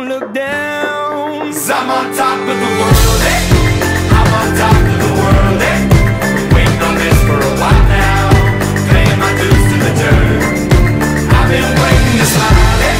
don't look down. Cause I'm on top of the world, eh? I'm on top of the world, eh? Waiting on this for a while now. Paying my dues to the dirt. I've been waiting this long.